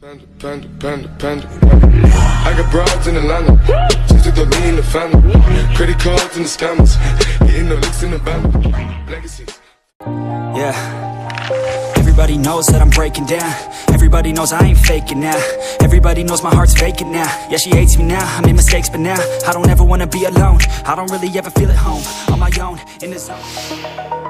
Panda, panda, panda, panda. I got broads in Atlanta. Just took the lean in the family. Credit cards and the scammers. Getting the licks in the band. Legacies. Yeah. Everybody knows that I'm breaking down. Everybody knows I ain't faking now. Everybody knows my heart's vacant now. Yeah, she hates me now. I made mistakes, but now I don't ever wanna be alone. I don't really ever feel at home on my own in the zone.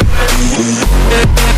Yeah.